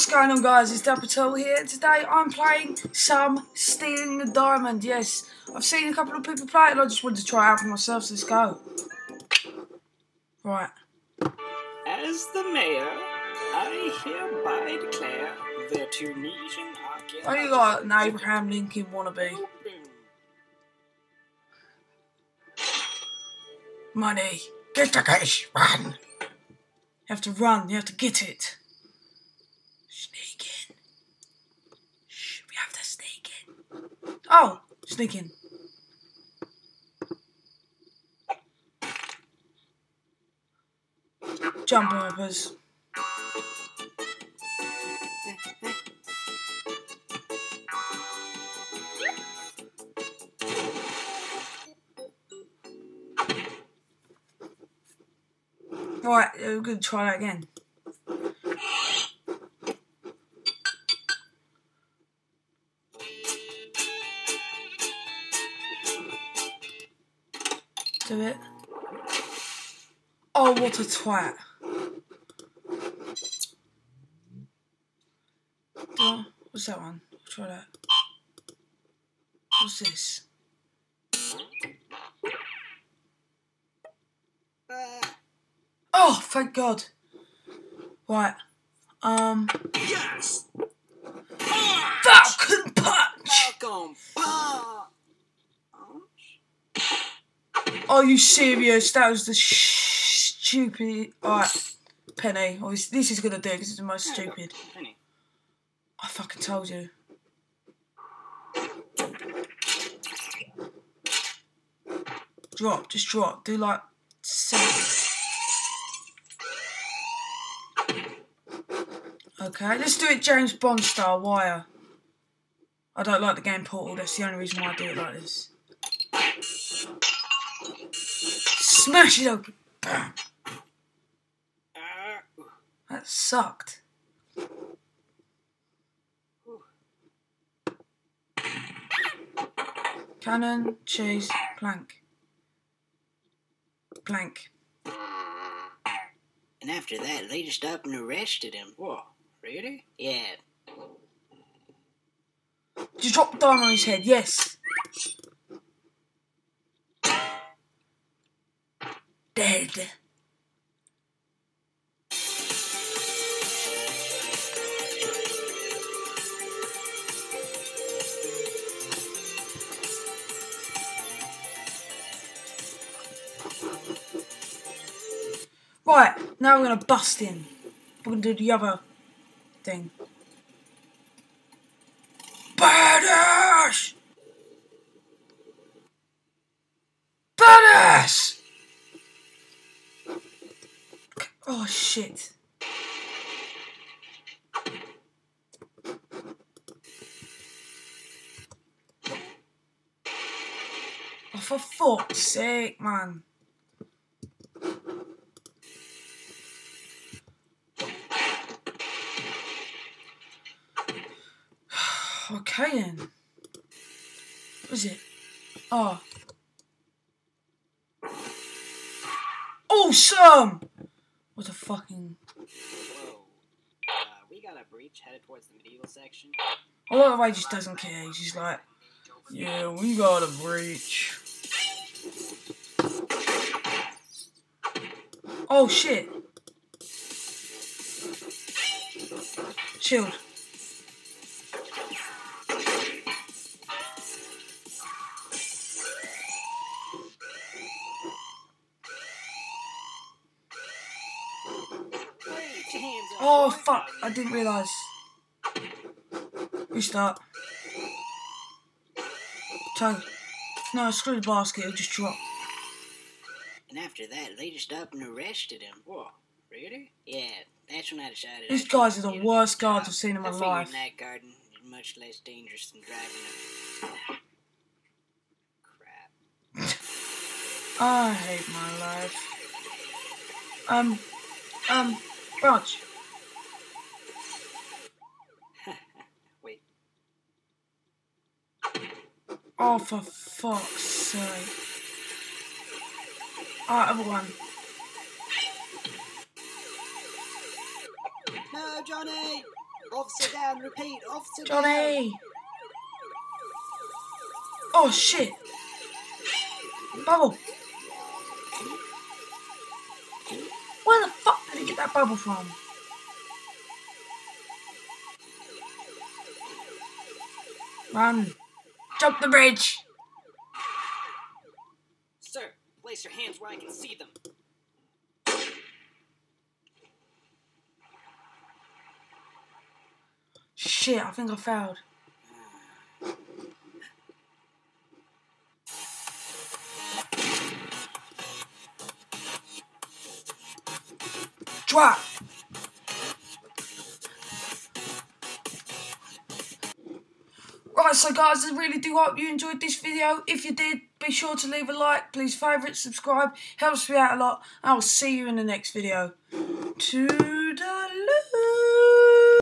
What's going on guys, it's DappaTurtle here. Today I'm playing some Stealing the Diamond. Yes, I've seen a couple of people play it and I just wanted to try it out for myself, so let's go. Right. As the mayor, I hereby declare the Tunisian archaeological... Oh, you got an Abraham Lincoln wannabe. Money. Get the cash, run. You have to run, you have to get it. Sneak in. Shh, we have to sneak in. Oh, sneak in. Jump hoppers. Right, we're to try that again. Do it. Oh, what a twat. Oh, what's that one? Try that. What's this? Oh, thank God. Right. Um. Yes! Falcon Punch! Falcon Punch! Are you serious? That was the stupid. Alright. Penny. This, this is gonna do because it's the most stupid. Penny. I fucking told you. Drop, just drop. Do like seven. Okay, let's do it James Bond style wire. I don't like the game Portal, that's the only reason why I do it like this. Smash it open. Bam. That sucked. Cannon, cheese, plank. Plank. And after that, they just up and arrested him. whoa, really? Yeah. You drop the diamond on his head, yes. Right, now we're gonna bust in. We're gonna do the other thing. Badass! Badass! Oh shit. Oh, for fuck's sake, man. Okay then. What is it? Oh. Awesome! What a fucking. Whoa. Uh, we got a breach headed towards the medieval section. I love the he just doesn't care. He's just like, yeah, we got a breach. Oh shit. Shield. Oh fuck, I didn't realise. Restart. So, no, screw the basket, it'll just drop. And after that, they just up and arrested him. Whoa, really? Yeah, that's when I decided. These guys are the worst guards I've seen in my life. night garden is much less dangerous than driving a crap. I hate my life. Um, um, Branch. Oh, for fuck's sake. Alright, other one. no, Johnny! Officer down, repeat, officer down. Johnny! Oh shit! Bubble! Where the fuck did he get that bubble from? Run! Jump the bridge! Sir, place your hands where I can see them. Shit, I think I failed. Drop! So guys, I really do hope you enjoyed this video. If you did, be sure to leave a like, please favourite, subscribe, helps me out a lot. I'll see you in the next video. Today.